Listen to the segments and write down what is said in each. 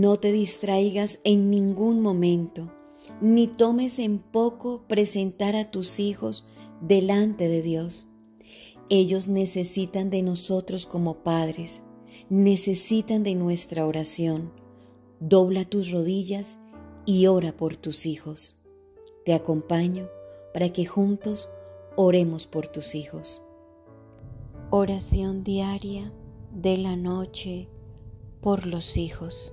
No te distraigas en ningún momento, ni tomes en poco presentar a tus hijos delante de Dios. Ellos necesitan de nosotros como padres, necesitan de nuestra oración. Dobla tus rodillas y ora por tus hijos. Te acompaño para que juntos oremos por tus hijos. Oración diaria de la noche por los hijos.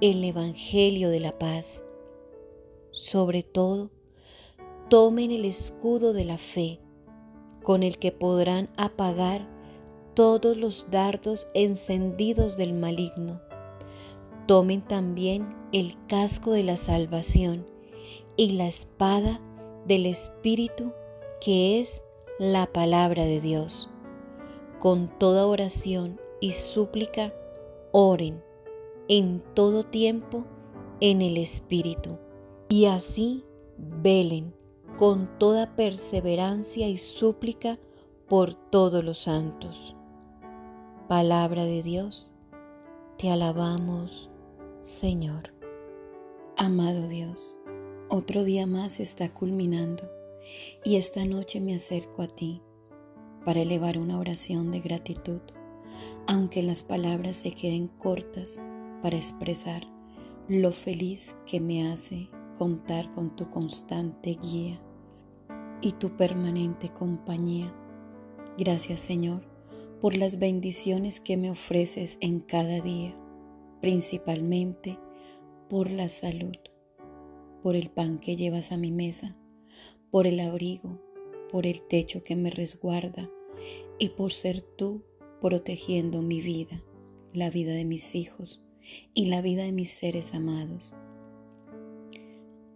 el Evangelio de la paz. Sobre todo, tomen el escudo de la fe, con el que podrán apagar todos los dardos encendidos del maligno. Tomen también el casco de la salvación y la espada del Espíritu, que es la palabra de Dios. Con toda oración y súplica, oren en todo tiempo en el Espíritu. Y así velen con toda perseverancia y súplica por todos los santos. Palabra de Dios, te alabamos, Señor. Amado Dios, otro día más está culminando y esta noche me acerco a ti para elevar una oración de gratitud, aunque las palabras se queden cortas para expresar lo feliz que me hace contar con tu constante guía y tu permanente compañía. Gracias Señor por las bendiciones que me ofreces en cada día, principalmente por la salud, por el pan que llevas a mi mesa, por el abrigo, por el techo que me resguarda y por ser tú protegiendo mi vida, la vida de mis hijos y la vida de mis seres amados.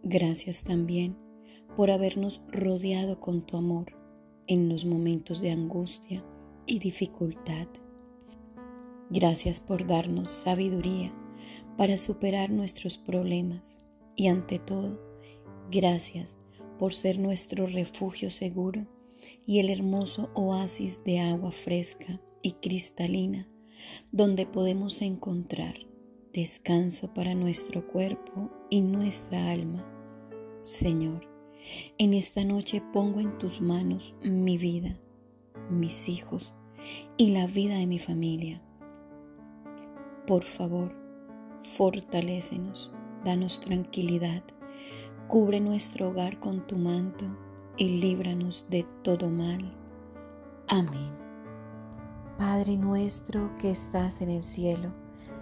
Gracias también por habernos rodeado con tu amor en los momentos de angustia y dificultad. Gracias por darnos sabiduría para superar nuestros problemas y ante todo, gracias por ser nuestro refugio seguro y el hermoso oasis de agua fresca y cristalina donde podemos encontrar descanso para nuestro cuerpo y nuestra alma. Señor, en esta noche pongo en tus manos mi vida, mis hijos y la vida de mi familia. Por favor, fortalécenos, danos tranquilidad, cubre nuestro hogar con tu manto y líbranos de todo mal. Amén. Padre nuestro que estás en el cielo,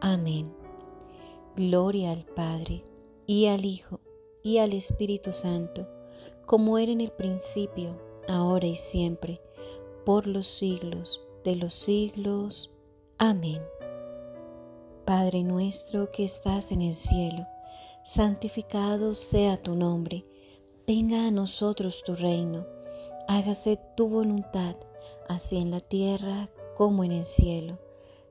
Amén. Gloria al Padre, y al Hijo, y al Espíritu Santo, como era en el principio, ahora y siempre, por los siglos de los siglos. Amén. Padre nuestro que estás en el cielo, santificado sea tu nombre, venga a nosotros tu reino, hágase tu voluntad, así en la tierra como en el cielo.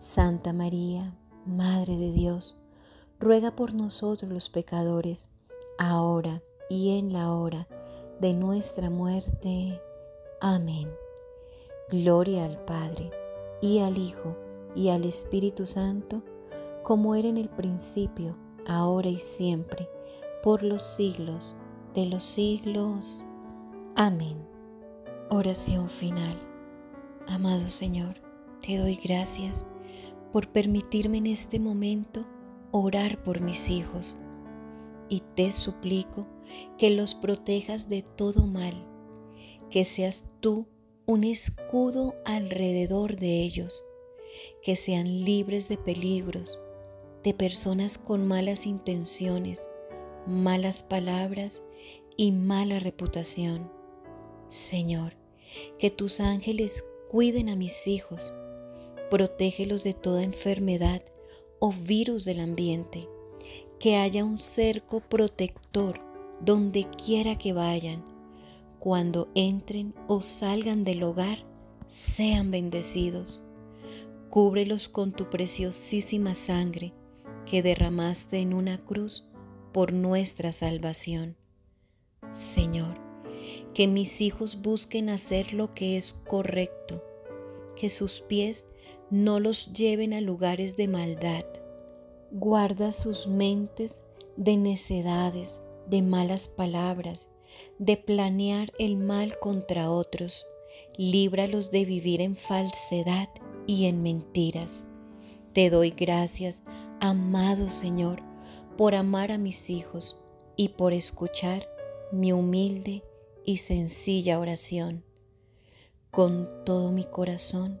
Santa María, Madre de Dios, ruega por nosotros los pecadores, ahora y en la hora de nuestra muerte. Amén. Gloria al Padre, y al Hijo, y al Espíritu Santo, como era en el principio, ahora y siempre, por los siglos de los siglos. Amén. Oración final. Amado Señor, te doy gracias por permitirme en este momento orar por mis hijos y te suplico que los protejas de todo mal, que seas tú un escudo alrededor de ellos, que sean libres de peligros, de personas con malas intenciones, malas palabras y mala reputación. Señor, que tus ángeles cuiden a mis hijos, protégelos de toda enfermedad o virus del ambiente, que haya un cerco protector donde quiera que vayan, cuando entren o salgan del hogar, sean bendecidos. Cúbrelos con tu preciosísima sangre que derramaste en una cruz por nuestra salvación. Señor, que mis hijos busquen hacer lo que es correcto, que sus pies no los lleven a lugares de maldad. Guarda sus mentes de necedades, de malas palabras, de planear el mal contra otros. Líbralos de vivir en falsedad y en mentiras. Te doy gracias, amado Señor, por amar a mis hijos y por escuchar mi humilde y sencilla oración. Con todo mi corazón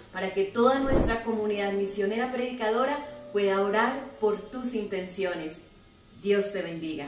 para que toda nuestra comunidad misionera predicadora pueda orar por tus intenciones. Dios te bendiga.